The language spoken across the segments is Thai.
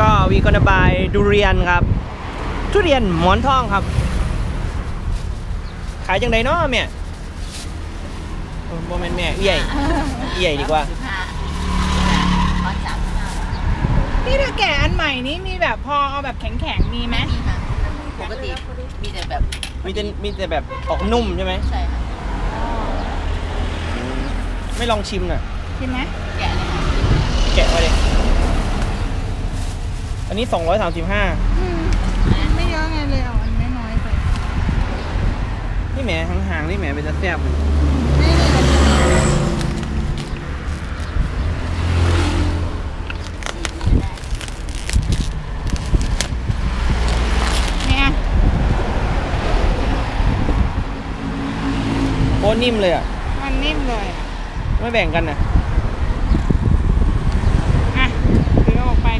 ก็วีกอนบายดูเรียนครับ ทุเรียนหมอนทองครับ ขายจังไดเนาะแม่โอ้บ่แม่นแม่เอี่ยเอี่ยดีกว่าสิบห้าขอจับห้านี่ถ้าแก่อันใหม่นี้มีแบบพอเอาแบบแข็งๆมีไหมมีค่ะปกติมีแต่แบบมีแต่มีแต่แบบออกนุ่มใช่ไหมใช่ค่ะไม่ลองชิมหน่อยใช่ไหมแกะเลยค่ะแกะมาเลย อันนี้ 235 อืมไม่เยอะไงเลยเอาอันน้อยๆไปนี่แหมห่างๆนี่แหมเป็นจะแซ่บเลยนี่นี่สี่ได้เนี่ยโคตรนิ่มเลยอะมันนิ่มเลยอะไม่แบ่งกันนะอะถือออกไป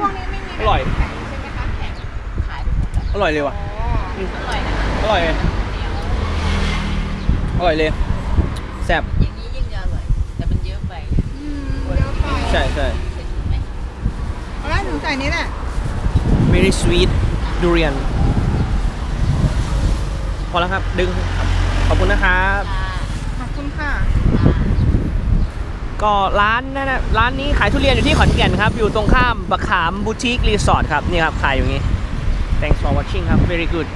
ช่วงนี้ไม่มี อร่อย แข็งใช่ไหมคะแข็ง ขายไปหมดแล้ว อ ร่อยเลยว่ะอ๋ออร่อยนะคะอร่อยเลยเหนียวอร่อยเลยแซ่บอย่างนี้ยิ่งจะอร่อยแต่มันเยอะไปอืมเยอะไปใช่ใช่ใส่ถุงไหมเอาละหนูใส่นี้แหละ very sweet durian พอแล้วครับ ดึงครับขอบคุณนะครับค่ะขอบคุณค่ะ ก็ร้านนั่นนะร้านนี้ขายทุเรียนอยู่ที่ขอนแก่นครับ อยู่ตรงข้ามบักขามบูติกรีสอร์ทครับ นี่ครับ ขายอยู่อย่างนี้ thanks for watching. Have very good